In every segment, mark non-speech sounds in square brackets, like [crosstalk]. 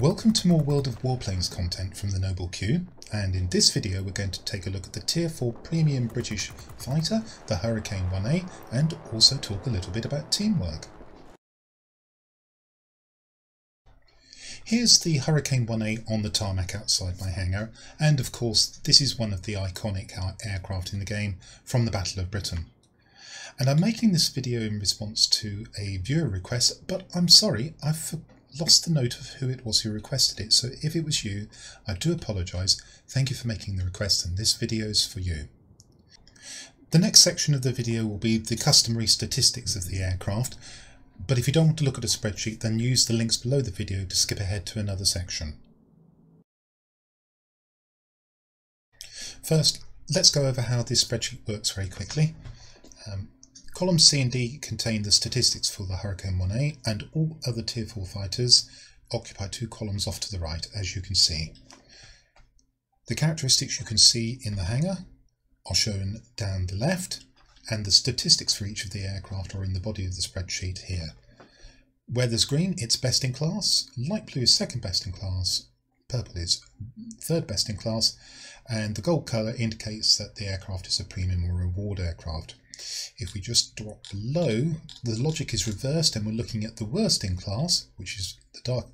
Welcome to more World of Warplanes content from the Noble Q, and in this video we're going to take a look at the Tier 4 premium British fighter, the Hurricane 1A, and also talk a little bit about teamwork. Here's the Hurricane 1A on the tarmac outside my hangar, and of course this is one of the iconic aircraft in the game from the Battle of Britain. And I'm making this video in response to a viewer request, but I'm sorry, I've lost the note of who it was who requested it, so if it was you, I do apologise. Thank you for making the request and this video is for you. The next section of the video will be the customary statistics of the aircraft, but if you don't want to look at a spreadsheet then use the links below the video to skip ahead to another section. First, let's go over how this spreadsheet works very quickly. Um, Columns C and D contain the statistics for the Hurricane 1A and all other Tier 4 fighters occupy two columns off to the right as you can see. The characteristics you can see in the hangar are shown down the left and the statistics for each of the aircraft are in the body of the spreadsheet here. Where there's green, it's best in class, light blue is second best in class, purple is third best in class, and the gold colour indicates that the aircraft is a premium or reward aircraft. If we just drop below, the logic is reversed and we're looking at the worst in class, which is the dark,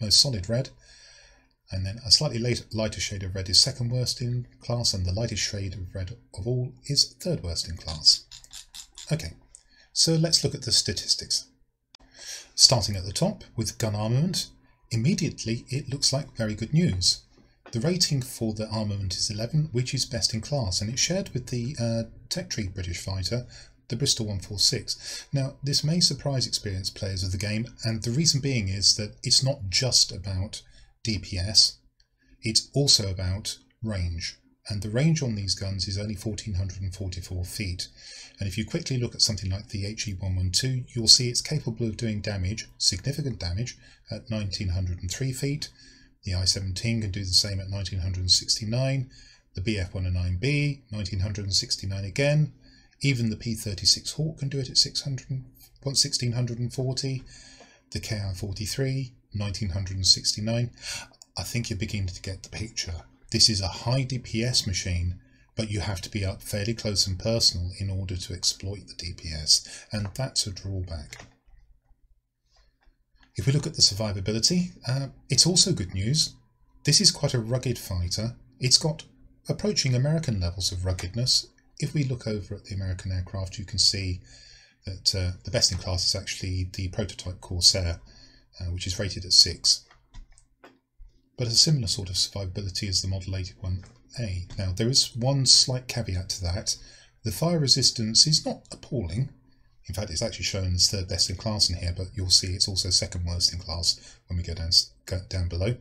most solid red, and then a slightly later, lighter shade of red is second worst in class, and the lightest shade of red of all is third worst in class. Okay, so let's look at the statistics. Starting at the top with gun armament, immediately it looks like very good news. The rating for the armament is 11, which is best in class, and it's shared with the uh, tech tree British fighter, the Bristol 146. Now, this may surprise experienced players of the game, and the reason being is that it's not just about DPS, it's also about range. And the range on these guns is only 1444 feet. And if you quickly look at something like the HE112, you'll see it's capable of doing damage, significant damage, at 1903 feet, the I-17 can do the same at 1969, the Bf-109B, 1969 again, even the P-36 Hawk can do it at 600, 1640, the KI-43, 1969. I think you're beginning to get the picture. This is a high DPS machine, but you have to be up fairly close and personal in order to exploit the DPS, and that's a drawback. If we look at the survivability, uh, it's also good news. This is quite a rugged fighter. It's got approaching American levels of ruggedness. If we look over at the American aircraft, you can see that uh, the best in class is actually the prototype Corsair, uh, which is rated at 6. But a similar sort of survivability as the Model 81A. Now, there is one slight caveat to that. The fire resistance is not appalling, in fact, it's actually shown as third best in class in here, but you'll see it's also second worst in class when we go down, go down below.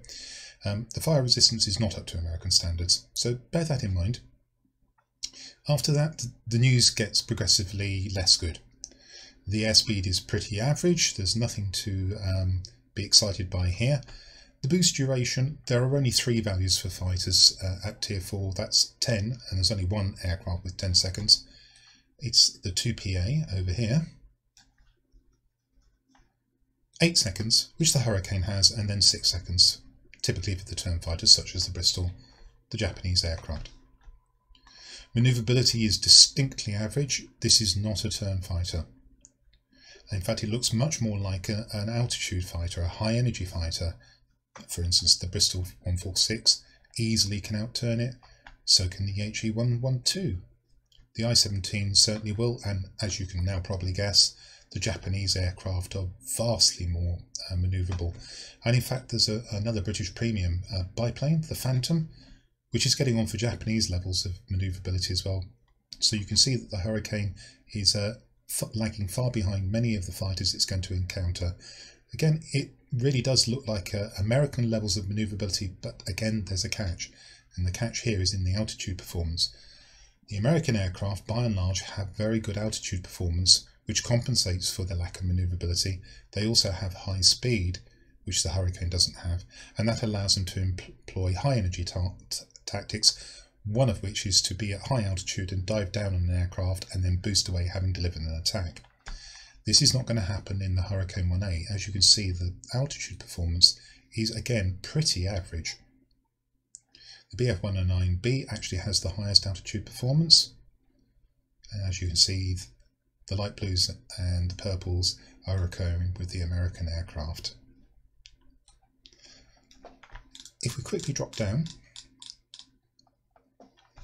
Um, the fire resistance is not up to American standards, so bear that in mind. After that, the news gets progressively less good. The airspeed is pretty average, there's nothing to um, be excited by here. The boost duration, there are only three values for fighters uh, at tier 4, that's 10, and there's only one aircraft with 10 seconds. It's the 2PA over here. 8 seconds, which the Hurricane has, and then 6 seconds, typically for the turn fighters such as the Bristol, the Japanese aircraft. Maneuverability is distinctly average. This is not a turn fighter. In fact, it looks much more like a, an altitude fighter, a high energy fighter. For instance, the Bristol 146 easily can outturn it, so can the HE112. The I-17 certainly will, and as you can now probably guess, the Japanese aircraft are vastly more uh, manoeuvrable. And in fact, there's a, another British premium uh, biplane, the Phantom, which is getting on for Japanese levels of manoeuvrability as well. So you can see that the Hurricane is uh, lagging far behind many of the fighters it's going to encounter. Again, it really does look like uh, American levels of manoeuvrability, but again, there's a catch. And the catch here is in the altitude performance. The American aircraft, by and large, have very good altitude performance, which compensates for their lack of manoeuvrability. They also have high speed, which the Hurricane doesn't have, and that allows them to employ high energy ta tactics, one of which is to be at high altitude and dive down on an aircraft and then boost away having delivered an attack. This is not going to happen in the Hurricane 1A. As you can see, the altitude performance is again pretty average. The BF-109B actually has the highest altitude performance. And as you can see, the light blues and the purples are occurring with the American aircraft. If we quickly drop down,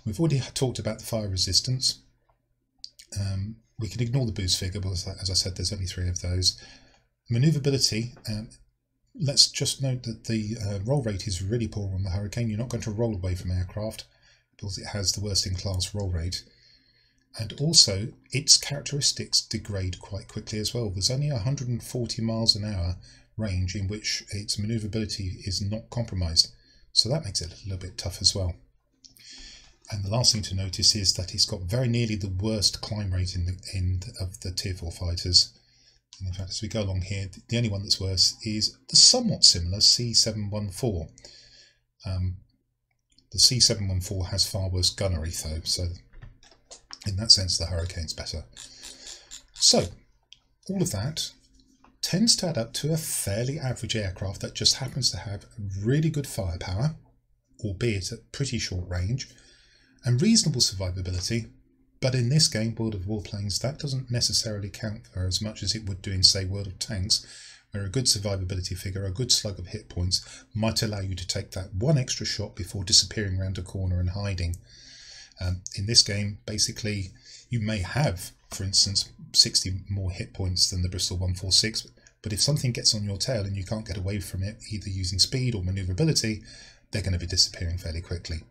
we've already talked about the fire resistance. Um, we can ignore the boost figure but as I said, there's only three of those. Manoeuvrability, um, let's just note that the uh, roll rate is really poor on the Hurricane. You're not going to roll away from aircraft because it has the worst in class roll rate. And also, its characteristics degrade quite quickly as well. There's only 140 miles an hour range in which its manoeuvrability is not compromised. So that makes it a little bit tough as well. And the last thing to notice is that it's got very nearly the worst climb rate in the end of the Tier 4 fighters. And in fact, as we go along here, the only one that's worse is the somewhat similar C714. Um, the C714 has far worse gunnery though, so in that sense the Hurricane's better. So, all of that tends to add up to a fairly average aircraft that just happens to have really good firepower, albeit at pretty short range, and reasonable survivability, but in this game, World of Warplanes, that doesn't necessarily count for as much as it would do in, say, World of Tanks, where a good survivability figure, a good slug of hit points, might allow you to take that one extra shot before disappearing around a corner and hiding. Um, in this game, basically, you may have, for instance, 60 more hit points than the Bristol 146, but if something gets on your tail and you can't get away from it, either using speed or maneuverability, they're going to be disappearing fairly quickly.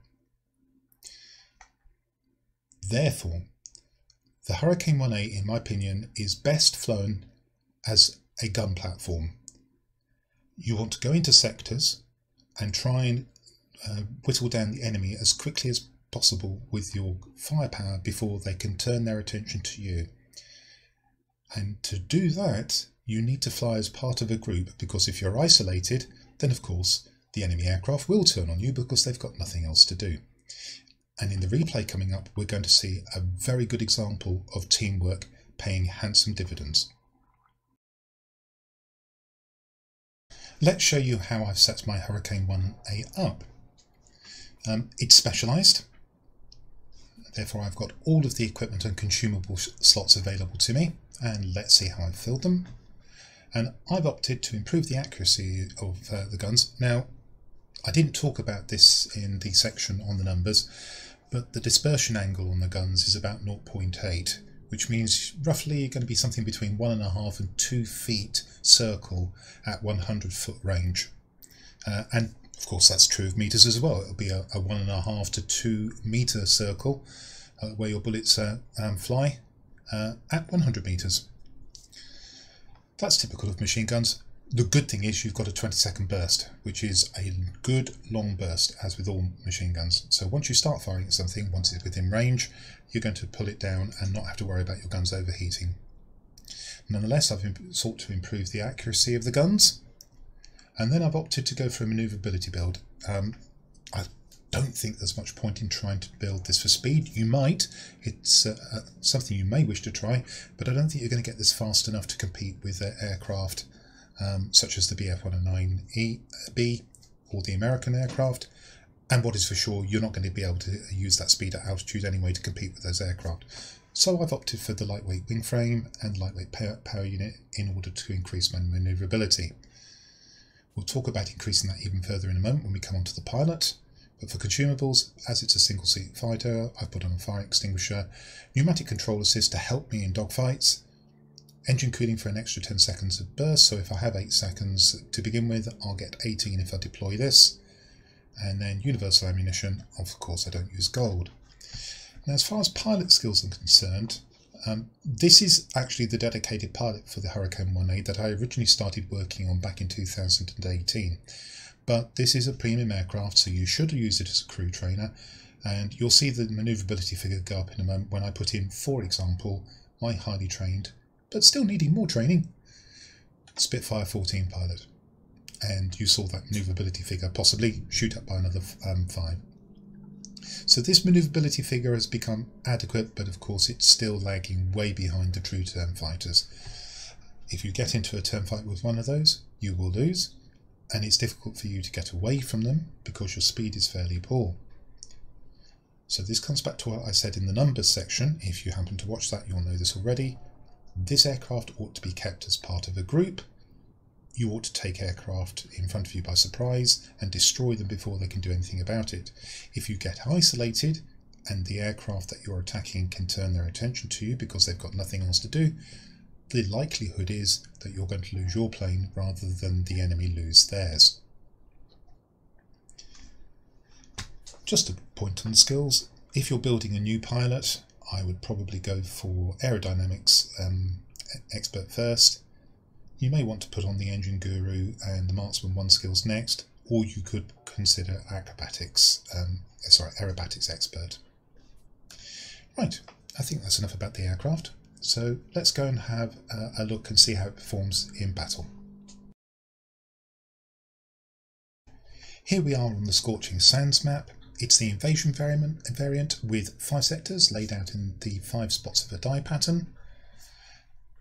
Therefore, the Hurricane 1A, in my opinion, is best flown as a gun platform. You want to go into sectors and try and uh, whittle down the enemy as quickly as possible with your firepower before they can turn their attention to you. And to do that, you need to fly as part of a group because if you're isolated, then of course the enemy aircraft will turn on you because they've got nothing else to do. And in the replay coming up, we're going to see a very good example of teamwork paying handsome dividends. Let's show you how I've set my Hurricane 1A up. Um, it's specialised, therefore I've got all of the equipment and consumable slots available to me, and let's see how I've filled them. And I've opted to improve the accuracy of uh, the guns. Now, I didn't talk about this in the section on the numbers, but the dispersion angle on the guns is about 0.8, which means roughly going to be something between one and a half and two feet circle at 100 foot range. Uh, and of course that's true of meters as well. It'll be a, a one and a half to two meter circle uh, where your bullets uh, um, fly uh, at 100 meters. That's typical of machine guns. The good thing is you've got a 20 second burst, which is a good long burst, as with all machine guns. So once you start firing at something, once it's within range, you're going to pull it down and not have to worry about your guns overheating. Nonetheless, I've sought to improve the accuracy of the guns, and then I've opted to go for a manoeuvrability build. Um, I don't think there's much point in trying to build this for speed. You might, it's uh, uh something you may wish to try, but I don't think you're going to get this fast enough to compete with uh, aircraft um, such as the BF-109B or the American aircraft. And what is for sure, you're not going to be able to use that speed at altitude anyway to compete with those aircraft. So I've opted for the lightweight wing frame and lightweight power, unit in order to increase my manoeuvrability. We'll talk about increasing that even further in a moment when we come on to the pilot. But for consumables, as it's a single seat fighter, I've put on a fire extinguisher, pneumatic control assist to help me in dogfights, Engine cooling for an extra 10 seconds of burst, so if I have 8 seconds to begin with, I'll get 18 if I deploy this. And then universal ammunition, of course I don't use gold. Now as far as pilot skills are concerned, um, this is actually the dedicated pilot for the Hurricane 1A that I originally started working on back in 2018. But this is a premium aircraft, so you should use it as a crew trainer. And you'll see the manoeuvrability figure go up in a moment when I put in, for example, my highly trained but still needing more training. Spitfire 14 pilot. And you saw that manoeuvrability figure possibly shoot up by another um, 5. So this manoeuvrability figure has become adequate, but of course it's still lagging way behind the true turn fighters. If you get into a turn fight with one of those, you will lose. and it's difficult for you to get away from them because your speed is fairly poor. So this comes back to what I said in the numbers section. If you happen to watch that, you'll know this already. This aircraft ought to be kept as part of a group. You ought to take aircraft in front of you by surprise and destroy them before they can do anything about it. If you get isolated and the aircraft that you're attacking can turn their attention to you because they've got nothing else to do, the likelihood is that you're going to lose your plane rather than the enemy lose theirs. Just a point on skills. If you're building a new pilot, I would probably go for aerodynamics um, expert first. You may want to put on the engine guru and the marksman one skills next, or you could consider acrobatics, um, sorry, aerobatics expert. Right, I think that's enough about the aircraft. So let's go and have a look and see how it performs in battle. Here we are on the Scorching Sands map. It's the invasion variant with five sectors laid out in the five spots of a die pattern.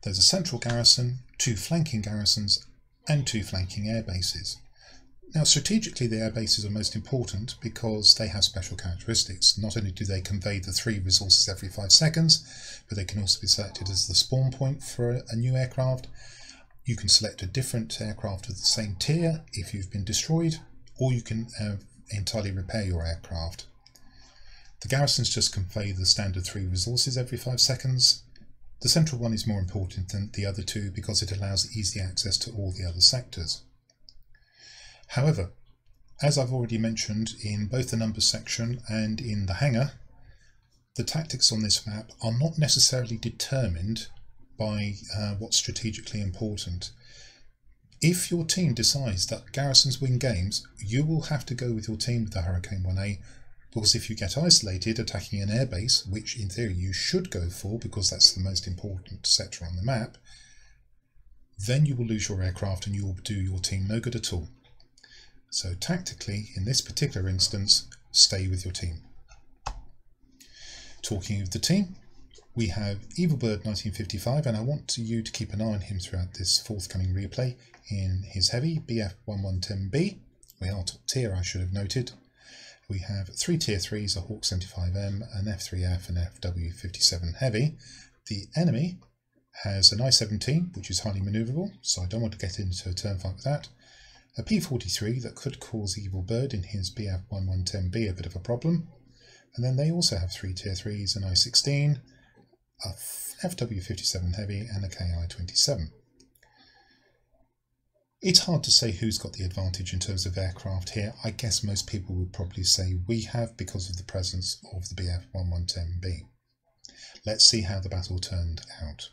There's a central garrison, two flanking garrisons, and two flanking air bases. Now, strategically, the air bases are most important because they have special characteristics. Not only do they convey the three resources every five seconds, but they can also be selected as the spawn point for a new aircraft. You can select a different aircraft of the same tier if you've been destroyed, or you can uh, entirely repair your aircraft. The garrisons just convey the standard three resources every five seconds. The central one is more important than the other two because it allows easy access to all the other sectors. However, as I've already mentioned in both the numbers section and in the hangar, the tactics on this map are not necessarily determined by uh, what's strategically important. If your team decides that garrisons win games, you will have to go with your team with the Hurricane 1A because if you get isolated attacking an airbase, which in theory you should go for because that's the most important sector on the map, then you will lose your aircraft and you will do your team no good at all. So tactically, in this particular instance, stay with your team. Talking of the team, we have Evil Bird 1955, and I want you to keep an eye on him throughout this forthcoming replay in his heavy BF110B. We are top tier, I should have noted. We have three tier 3s, a Hawk 75M, an F3F, and FW57 heavy. The enemy has an I-17, which is highly manoeuvrable, so I don't want to get into a turn fight with that a P43 that could cause Evil Bird in his BF110B a bit of a problem. And then they also have three Tier 3s, an I-16, a FW57 Heavy and a KI-27. It's hard to say who's got the advantage in terms of aircraft here. I guess most people would probably say we have because of the presence of the BF110B. Let's see how the battle turned out.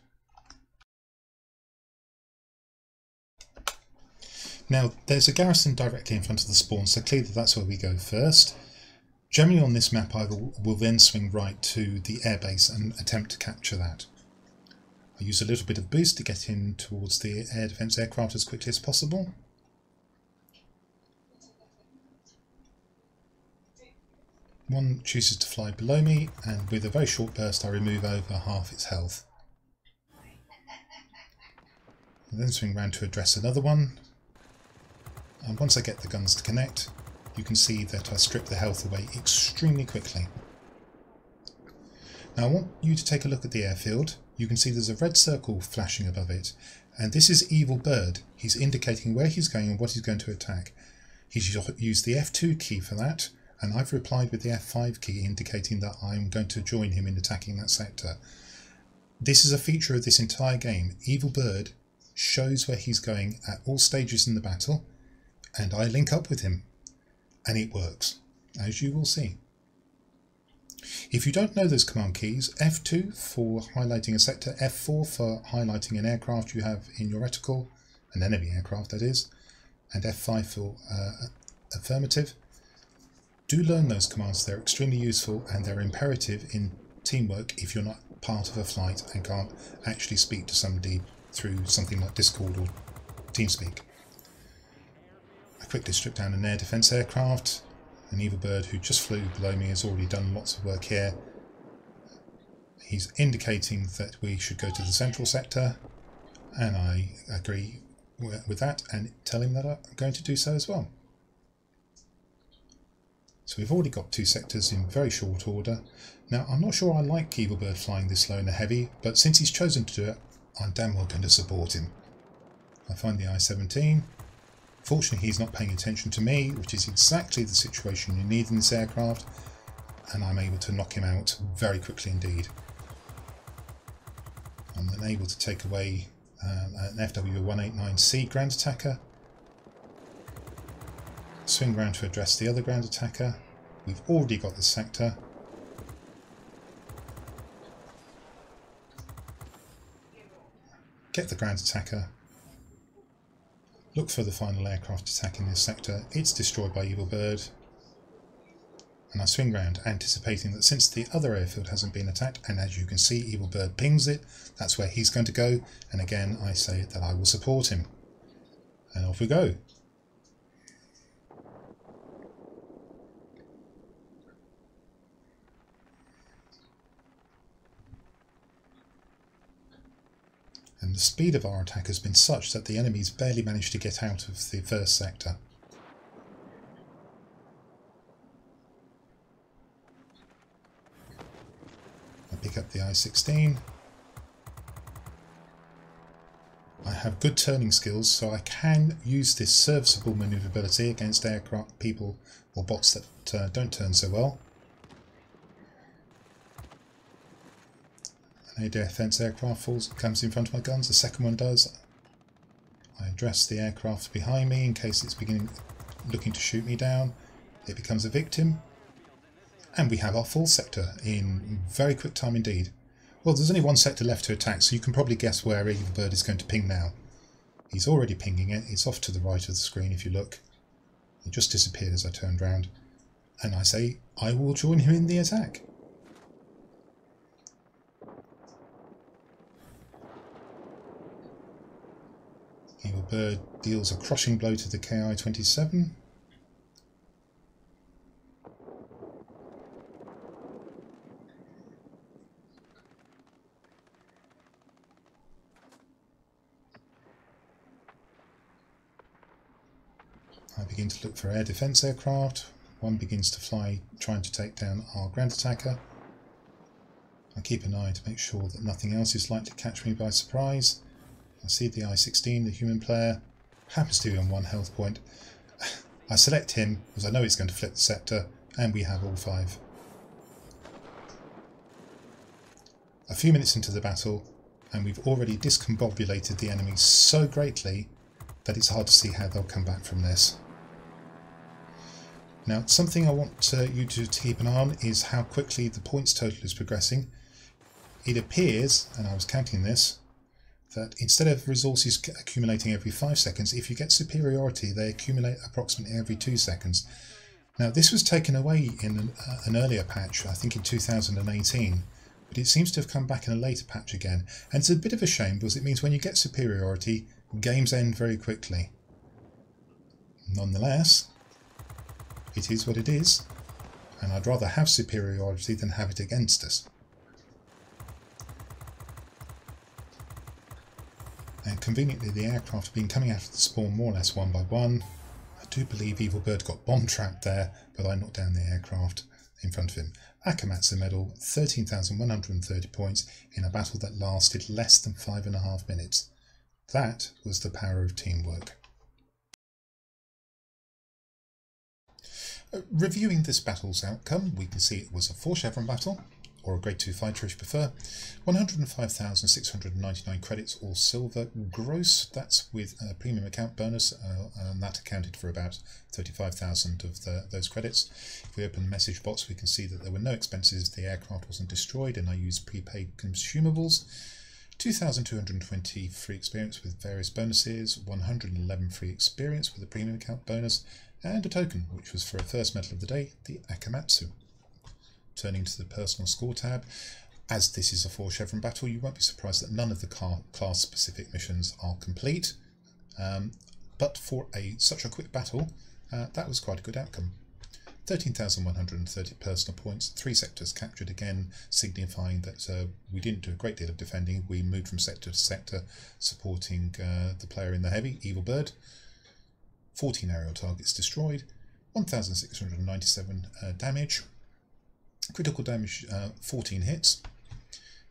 Now, there's a garrison directly in front of the spawn, so clearly that's where we go first. Generally on this map I will, will then swing right to the airbase and attempt to capture that. I use a little bit of boost to get in towards the air defence aircraft as quickly as possible. One chooses to fly below me and with a very short burst I remove over half its health. I then swing round to address another one, and once I get the guns to connect, you can see that I strip the health away extremely quickly. Now I want you to take a look at the airfield. You can see there's a red circle flashing above it, and this is Evil Bird. He's indicating where he's going and what he's going to attack. He's used the F2 key for that, and I've replied with the F5 key indicating that I'm going to join him in attacking that sector. This is a feature of this entire game. Evil Bird shows where he's going at all stages in the battle, and I link up with him and it works, as you will see. If you don't know those command keys, F2 for highlighting a sector, F4 for highlighting an aircraft you have in your reticle, an enemy aircraft that is, and F5 for uh, affirmative. Do learn those commands, they're extremely useful and they're imperative in teamwork if you're not part of a flight and can't actually speak to somebody through something like Discord or TeamSpeak I quickly strip down an air defence aircraft. An Evil Bird who just flew below me has already done lots of work here. He's indicating that we should go to the central sector, and I agree with that and tell him that I'm going to do so as well. So we've already got two sectors in very short order. Now I'm not sure I like Evil Bird flying this low in the heavy, but since he's chosen to do it, I'm damn well going to support him. I find the I-17. Fortunately he's not paying attention to me, which is exactly the situation you need in this aircraft, and I'm able to knock him out very quickly indeed. I'm then able to take away um, an FW-189C ground attacker. Swing round to address the other ground attacker. We've already got the sector. Get the ground attacker. Look for the final aircraft attacking this sector. It's destroyed by Evil Bird and I swing round, anticipating that since the other airfield hasn't been attacked, and as you can see, Evil Bird pings it, that's where he's going to go, and again I say that I will support him. And off we go. And the speed of our attack has been such that the enemies barely managed to get out of the first sector. I pick up the I-16. I have good turning skills, so I can use this serviceable manoeuvrability against aircraft, people or bots that uh, don't turn so well. An air defense aircraft falls, comes in front of my guns, the second one does. I address the aircraft behind me in case it's beginning looking to shoot me down. It becomes a victim. And we have our full sector in very quick time indeed. Well, there's only one sector left to attack, so you can probably guess where Evil Bird is going to ping now. He's already pinging it. It's off to the right of the screen if you look. It just disappeared as I turned round. And I say, I will join him in the attack. Evil Bird deals a crushing blow to the KI-27. I begin to look for air defence aircraft. One begins to fly, trying to take down our ground attacker. I keep an eye to make sure that nothing else is likely to catch me by surprise. I see the I-16, the human player, happens to be on one health point. [sighs] I select him because I know he's going to flip the sector, and we have all five. A few minutes into the battle, and we've already discombobulated the enemy so greatly that it's hard to see how they'll come back from this. Now, something I want uh, you to keep an eye on is how quickly the points total is progressing. It appears, and I was counting this, that instead of resources accumulating every 5 seconds, if you get superiority, they accumulate approximately every 2 seconds. Now, this was taken away in an, uh, an earlier patch, I think in 2018, but it seems to have come back in a later patch again. And it's a bit of a shame because it means when you get superiority, games end very quickly. Nonetheless, it is what it is, and I'd rather have superiority than have it against us. And conveniently the aircraft have been coming out of the spawn more or less one by one. I do believe Evil Bird got bomb trapped there, but I knocked down the aircraft in front of him. Akamatsu medal, 13,130 points in a battle that lasted less than five and a half minutes. That was the power of teamwork. Uh, reviewing this battle's outcome, we can see it was a 4 chevron battle, or a grade 2 fighter if you prefer. 105,699 credits or silver gross, that's with a premium account bonus, uh, and that accounted for about 35,000 of the, those credits. If we open the message box, we can see that there were no expenses, the aircraft wasn't destroyed, and I used prepaid consumables. 2,220 free experience with various bonuses, 111 free experience with a premium account bonus, and a token, which was for a first medal of the day, the Akamatsu. Turning to the personal score tab, as this is a four chevron battle, you won't be surprised that none of the class specific missions are complete. Um, but for a such a quick battle, uh, that was quite a good outcome. 13,130 personal points, three sectors captured again, signifying that uh, we didn't do a great deal of defending. We moved from sector to sector, supporting uh, the player in the heavy, Evil Bird. 14 aerial targets destroyed, 1,697 uh, damage, critical damage uh, 14 hits,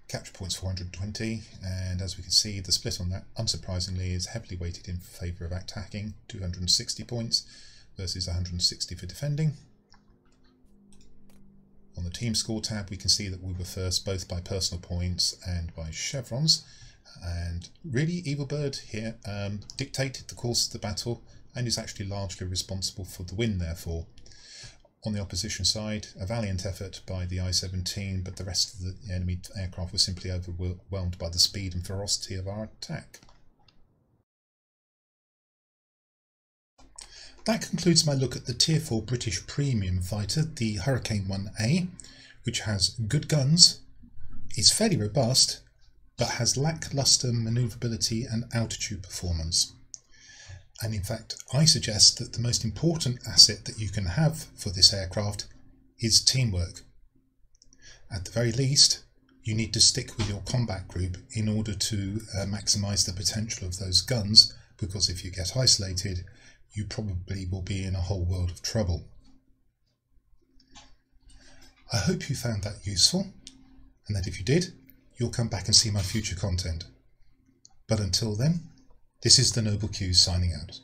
capture points 420, and as we can see, the split on that, unsurprisingly, is heavily weighted in favour of attacking, 260 points versus 160 for defending. On the team score tab, we can see that we were first both by personal points and by chevrons. And really, Evil Bird here um, dictated the course of the battle and is actually largely responsible for the win, therefore. On the opposition side, a valiant effort by the I-17, but the rest of the enemy aircraft were simply overwhelmed by the speed and ferocity of our attack. That concludes my look at the Tier 4 British premium fighter, the Hurricane 1A, which has good guns, is fairly robust, but has lackluster manoeuvrability and altitude performance. And in fact, I suggest that the most important asset that you can have for this aircraft is teamwork. At the very least, you need to stick with your combat group in order to uh, maximize the potential of those guns, because if you get isolated, you probably will be in a whole world of trouble. I hope you found that useful, and that if you did, you'll come back and see my future content. But until then, this is the Noble Q signing out.